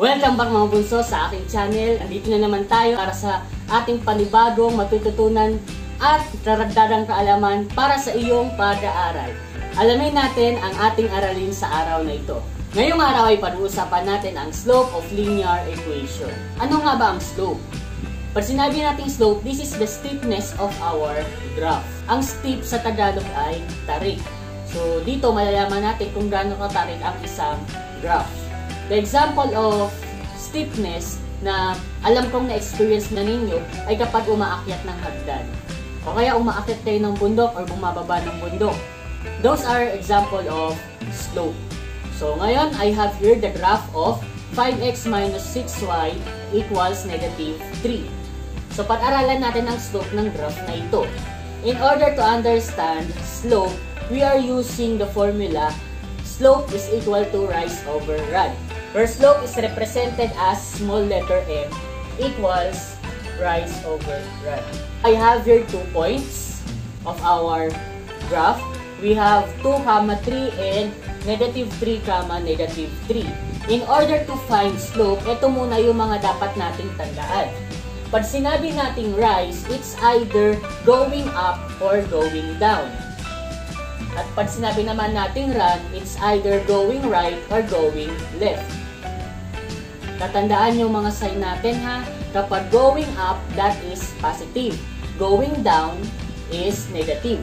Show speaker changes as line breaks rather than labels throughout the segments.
Welcome back mga bunso sa aking channel. Nandito na naman tayo para sa ating panibagong matututunan at daragdagang kaalaman para sa iyong pag-aaral. Alamin natin ang ating aralin sa araw na ito. Ngayong araw ay pag-uusapan natin ang slope of linear equation. Ano nga ba ang slope? Pag sinabi natin slope, this is the steepness of our graph. Ang steep sa Tagalog ay tarik. So, dito malalaman natin kung gaano katarik ang isang graph. The example of steepness na alam kong na-experience na ninyo ay kapag umaakyat ng hagdan. O kaya umaakyat kayo ng bundok or bumababa ng bundok. Those are example of slope. So, ngayon, I have here the graph of 5x minus 6y equals negative 3. So, pag-aralan natin ang slope ng graph na ito. In order to understand slope, we are using the formula slope is equal to rise over run. Where slope is represented as small letter m equals rise over run. I have here two points of our graph. We have 2, comma 3 and negative 3, comma negative 3. In order to find slope, ito muna yung mga dapat nating tandaan. Pag sinabi nating rise, it's either going up or going down. At pag sinabi naman nating run, it's either going right or going left. Tatandaan yung mga sign natin ha. Kapag going up, that is positive. Going down is negative.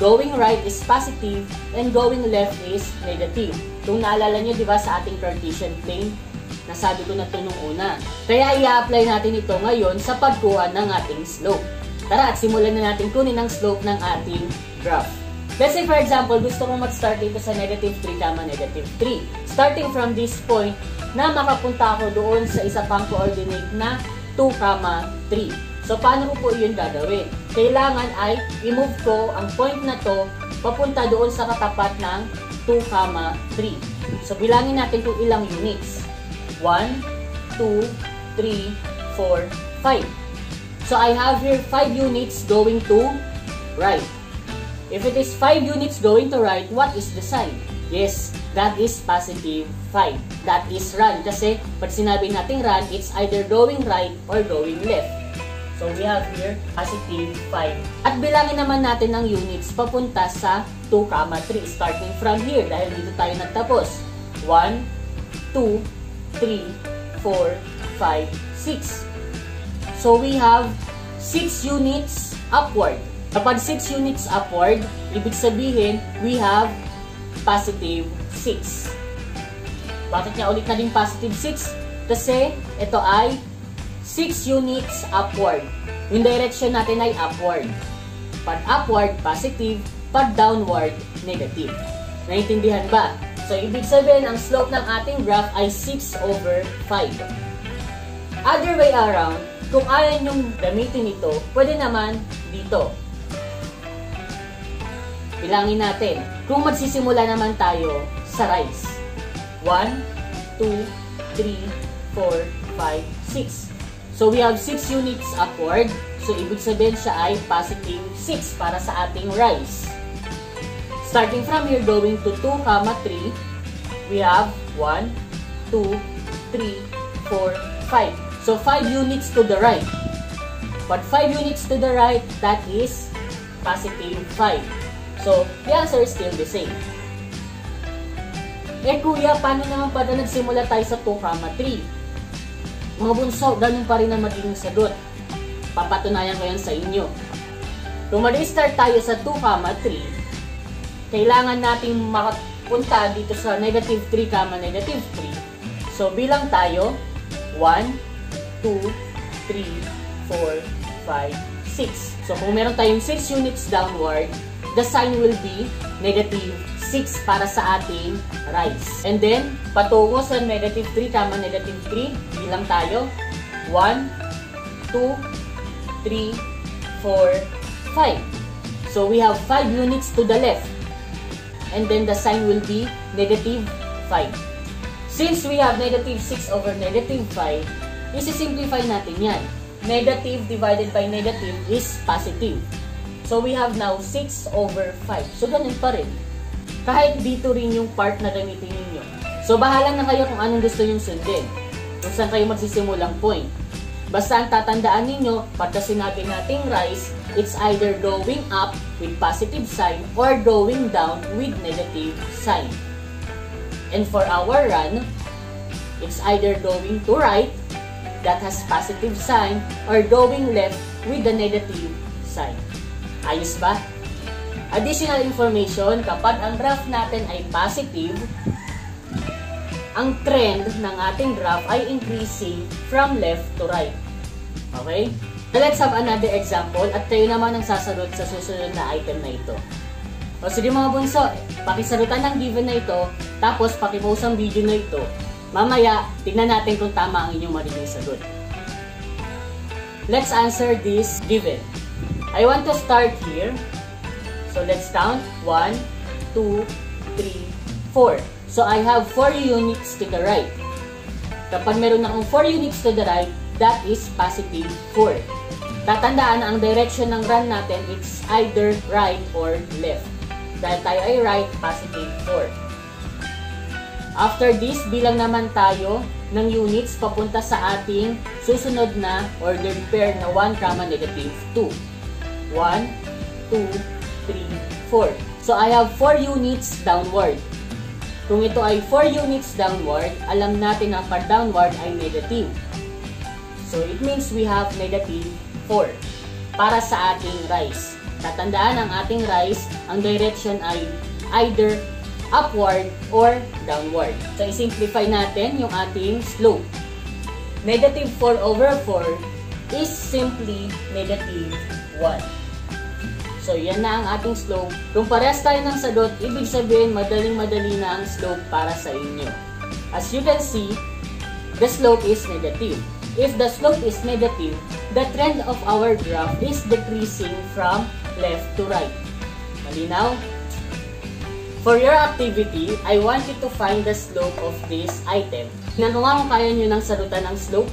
Going right is positive and going left is negative. Kung naalala nyo, di ba, sa ating Cartesian plane, nasabi ko na ito nung una. Kaya i-apply natin ito ngayon sa pagkuha ng ating slope. Tara, at simulan na natin kunin ang slope ng ating graph. Let's say for example, gusto kong mag-start dito sa negative 3, comma negative 3. Starting from this point, na makapunta ako doon sa isa pang coordinate na 2, comma 3. So, paano ko po yun gagawin? Kailangan ay i-move ko ang point na to papunta doon sa katapat ng 2, comma 3. So, bilangin natin kung ilang units. 1, 2, 3, 4, 5. So, I have here 5 units going to right. If it is 5 units going to right, what is the sign? Yes, that is positive 5. That is run. Kasi pag sinabi natin run, it's either going right or going left. So we have here positive 5. At bilangin naman natin ang units papunta sa 2, 3 starting from here dahil dito tayo nagtapos. 1, 2, 3, 4, 5, 6. So we have 6 units upward. Kapag 6 units upward, ibig sabihin, we have positive 6. Bakit niya ulit naging positive 6? Kasi ito ay 6 units upward. Yung direction natin ay upward. Pag upward, positive. Pag downward, negative. Naintindihan ba? So, ibig sabihin, ang slope ng ating graph ay 6 over 5. Other way around, kung ayaw nyong gamitin ito, pwede naman dito. Bilangin natin. Kung magsisimula naman tayo sa rise. 1, 2, 3, 4, 5, 6. So we have 6 units upward. So ibig sabihin siya ay positive 6 para sa ating rise. Starting from here, going to 2, 3, we have 1, 2, 3, 4, 5. So 5 units to the right. But 5 units to the right, that is positive 5. So, the answer is still the same. Eh kuya, paano naman pala nagsimula tayo sa 2, 3? Mga bunso, ganun pa rin ang magiging sagot. Papatunayan ko yan sa inyo. Kung mag-start tayo sa 2, 3, kailangan nating makapunta dito sa negative 3, negative 3. So, bilang tayo, 1, 2, 3, 4, 5, 6. So, kung meron tayong 6 units downward, the sign will be negative 6 para sa ating rise. And then, patungo sa negative 3, tama negative 3, bilang tayo. 1, 2, 3, 4, 5. So, we have 5 units to the left. And then, the sign will be negative 5. Since we have negative 6 over negative 5, isi-simplify natin yan. Negative divided by negative is positive. So, we have now 6 over 5. So, ganun pa rin. Kahit dito rin yung part na gamitin ninyo. So, bahala na kayo kung anong gusto nyong sundin. kung saan kayo magsisimulang point. Basta ang tatandaan ninyo, pagka sinabi nating rise, it's either going up with positive sign or going down with negative sign. And for our run, it's either going to right, that has positive sign, or going left with the negative sign. Ayos ba? Additional information, kapag ang graph natin ay positive, ang trend ng ating graph ay increasing from left to right. Okay? So let's have another example at kayo naman ang sasagot sa susunod na item na ito. O sige mga bunso, pakisagutan ng given na ito, tapos pakipost ang video na ito. Mamaya, tignan natin kung tama ang inyong magiging sagot. Let's answer this given. I want to start here. So let's count. 1, 2, 3, 4. So I have 4 units to the right. Kapag meron akong 4 units to the right, that is positive 4. Tatandaan ang direction ng run natin, it's either right or left. Dahil tayo ay right, positive 4. After this, bilang naman tayo ng units papunta sa ating susunod na ordered pair na 1, negative 2. 1, 2, 3, 4. So I have 4 units downward. Kung ito ay 4 units downward, alam natin na pag downward ay negative. So it means we have negative 4 para sa ating rise. Tatandaan ang ating rise, ang direction ay either upward or downward. So i-simplify natin yung ating slope. Negative 4 over 4 is simply negative 1. So, yan na ang ating slope. Kung parehas tayo ng sagot, ibig sabihin madaling-madali na ang slope para sa inyo. As you can see, the slope is negative. If the slope is negative, the trend of our graph is decreasing from left to right. Malinaw? For your activity, I want you to find the slope of this item. Tingnan ko nga kung kaya nyo ng salutan ng slope.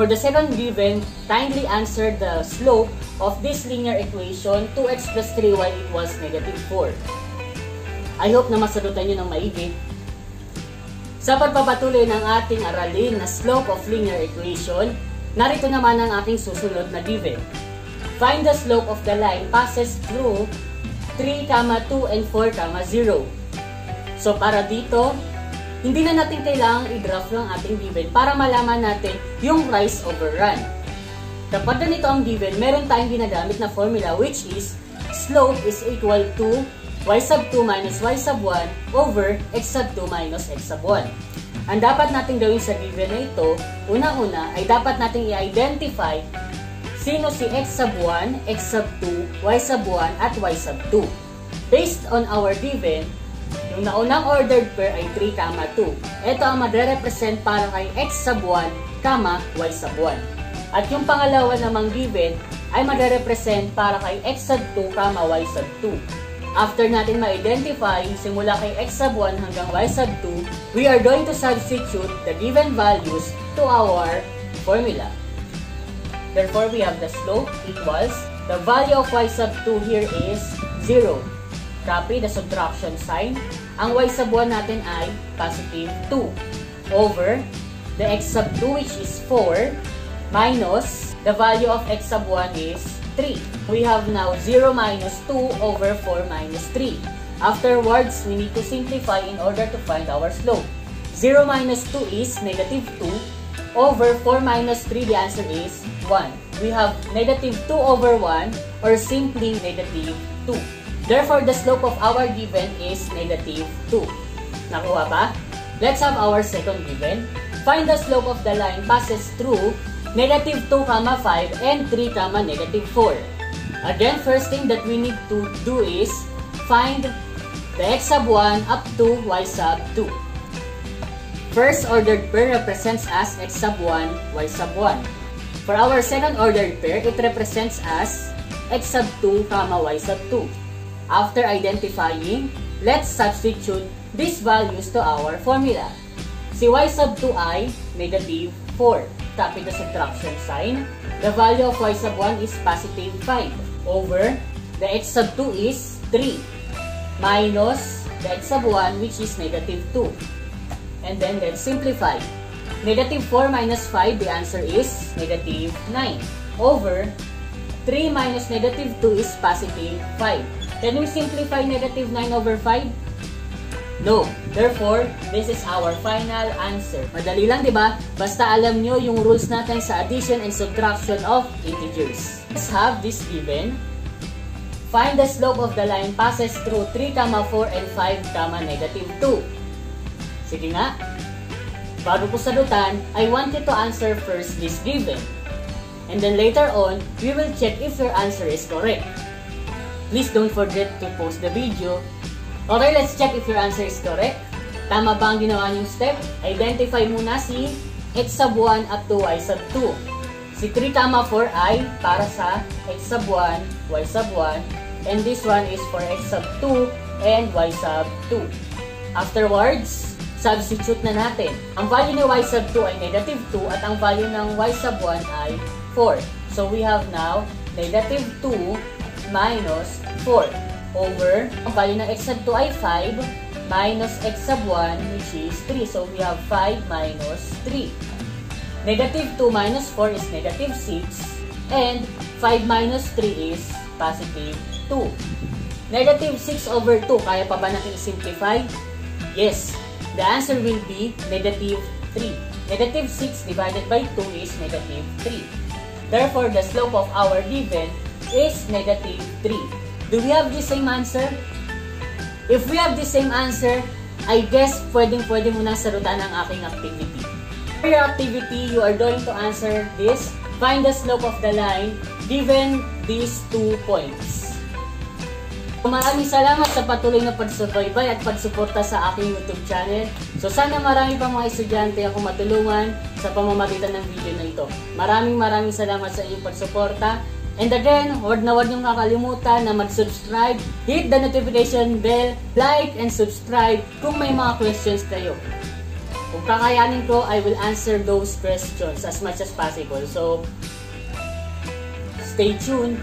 For the second given, kindly answer the slope of this linear equation, 2x plus 3y equals negative 4. I hope na masagutan nyo ng maigi. Sa pagpapatuloy ng ating aralin na slope of linear equation, narito naman ang ating susunod na given. Find the slope of the line passes through 3, 2, and 4, 0. So para dito, hindi na natin kailangang i-graph yung ating given para malaman natin yung rise over run. Kapag ganito ang given, meron tayong ginagamit na formula which is slope is equal to y sub 2 minus y sub 1 over x sub 2 minus x sub 1. Ang dapat natin gawin sa given na ito, una-una ay dapat natin i-identify sino si x sub 1, x sub 2, y sub 1 at y sub 2. Based on our given, yung naunang ordered pair ay 3, 2. Ito ang madre-represent para kay x sub 1, y sub 1. At yung pangalawa namang given ay magre-represent para kay x sub 2, y sub 2. After natin ma-identify simula kay x sub 1 hanggang y sub 2, we are going to substitute the given values to our formula. Therefore, we have the slope equals, the value of y sub 2 here is 0. Copy the subtraction sign. Ang y sub 1 natin ay positive 2 over the x sub 2 which is 4 minus the value of x sub 1 is 3. We have now 0 minus 2 over 4 minus 3. Afterwards, we need to simplify in order to find our slope. 0 minus 2 is negative 2 over 4 minus 3, the answer is 1. We have negative 2 over 1 or simply negative 2. Therefore, the slope of our given is negative 2. Nakuha ba? Let's have our second given. Find the slope of the line passes through negative 2, 5, and 3, negative 4. Again, first thing that we need to do is find the x sub 1 up to y sub 2. First ordered pair represents as x sub 1, y sub 1. For our second ordered pair, it represents as x sub 2, y sub 2. After identifying, let's substitute these values to our formula. Si y sub 2 ay negative 4 copy the subtraction sign. The value of y sub 1 is positive 5 over the x sub 2 is 3 minus the x sub 1 which is negative 2. And then let's simplify. Negative 4 minus 5, the answer is negative 9. Over 3 minus negative 2 is positive 5. Can we simplify negative 9 over 5? No. Therefore, this is our final answer. Madali lang, di ba? Basta alam nyo yung rules natin sa addition and subtraction of integers. Let's have this given. Find the slope of the line passes through 3, 4, and 5, negative 2. Sige nga. Bago ko sagutan, I want you to answer first this given. And then later on, we will check if your answer is correct. Please don't forget to post the video Okay, let's check if your answer is correct. Tama ba ang ginawa niyong step? Identify muna si x sub 1 up to y sub 2. Si 3, 4 ay para sa x sub 1, y sub 1, and this one is for x sub 2 and y sub 2. Afterwards, substitute na natin. Ang value ni y sub 2 ay negative 2 at ang value ng y sub 1 ay 4. So we have now negative 2 minus 4 over, ang value ng x sub 2 ay 5, minus x sub 1, which is 3. So, we have 5 minus 3. Negative 2 minus 4 is negative 6, and 5 minus 3 is positive 2. Negative 6 over 2, kaya pa ba natin simplify? Yes. The answer will be negative 3. Negative 6 divided by 2 is negative 3. Therefore, the slope of our given is negative 3. Do we have the same answer? If we have the same answer, I guess pwedeng-pwede mo na sarutan ang aking activity. For your activity, you are going to answer this. Find the slope of the line given these two points. Maraming salamat sa patuloy na pagsubaybay at pagsuporta sa aking YouTube channel. So sana marami pang mga estudyante ako matulungan sa pamamagitan ng video na ito. Maraming maraming salamat sa inyong pagsuporta. And again, huwag na huwag niyong kakalimutan na mag-subscribe, hit the notification bell, like, and subscribe kung may mga questions kayo. Kung kakayanin ko, I will answer those questions as much as possible. So, stay tuned